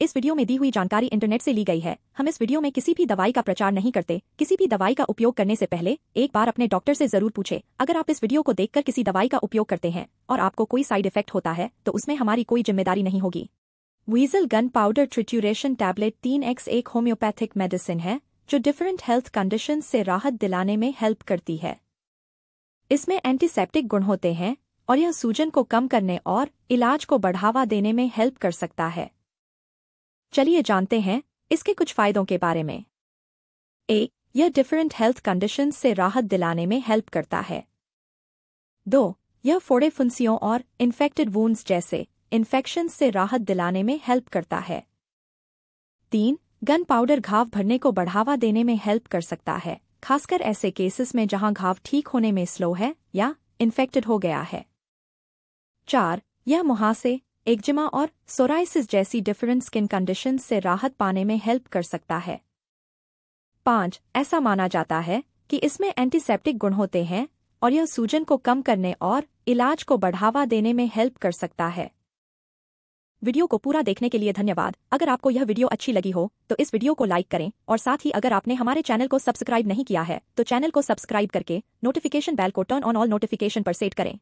इस वीडियो में दी हुई जानकारी इंटरनेट से ली गई है। हम इस वीडियो में किसी भी दवाई का प्रचार नहीं करते। किसी भी दवाई का उपयोग करने से पहले एक बार अपने डॉक्टर से ज़रूर पूछे। अगर आप इस वीडियो को देखकर किसी दवाई का उपयोग करते हैं और आपको कोई साइड इफ़ेक्ट होता है तो उसमें हमारी कोई ज़िम्मेदारी नहीं होगी। वीजल गन पाउडर ट्रिट्यूरेशन टैबलेट तीन एक्स एक होम्योपैथिक मेडिसिन है, जो डिफरेंट हेल्थ कंडीशन से राहत दिलाने में हेल्प करती है। इसमें एंटीसेप्टिक गुण होते हैं और यह सूजन को कम करने और इलाज को बढ़ावा देने में हेल्प कर सकता है। चलिए जानते हैं इसके कुछ फायदों के बारे में। एक यह डिफरेंट हेल्थ कंडीशन से राहत दिलाने में हेल्प करता है। दो, यह फोड़े फुंसियों और इन्फेक्टेड वूंड्स जैसे इन्फेक्शन से राहत दिलाने में हेल्प करता है। तीन, गन पाउडर घाव भरने को बढ़ावा देने में हेल्प कर सकता है, खासकर ऐसे केसेस में जहाँ घाव ठीक होने में स्लो है या इन्फेक्टेड हो गया है। चार, यह मुहासे एक्जिमा और सोराइसिस जैसी डिफरेंट स्किन कंडीशन से राहत पाने में हेल्प कर सकता है। पाँच, ऐसा माना जाता है कि इसमें एंटीसेप्टिक गुण होते हैं और यह सूजन को कम करने और इलाज को बढ़ावा देने में हेल्प कर सकता है। वीडियो को पूरा देखने के लिए धन्यवाद। अगर आपको यह वीडियो अच्छी लगी हो तो इस वीडियो को लाइक करें और साथ ही अगर आपने हमारे चैनल को सब्सक्राइब नहीं किया है तो चैनल को सब्सक्राइब करके नोटिफिकेशन बेल को टर्न ऑन ऑल नोटिफिकेशन पर सेट करें।